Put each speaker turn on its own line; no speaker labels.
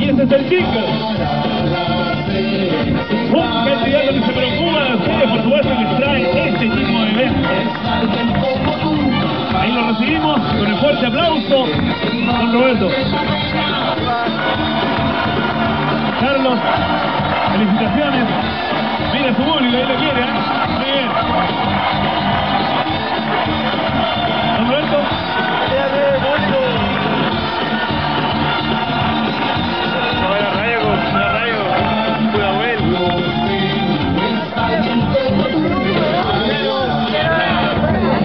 Y ese es el jingle. Un candidato que se preocupa de ustedes, por supuesto, que trae este tipo de eventos. Ahí lo recibimos con el fuerte aplauso con Roberto. Carlos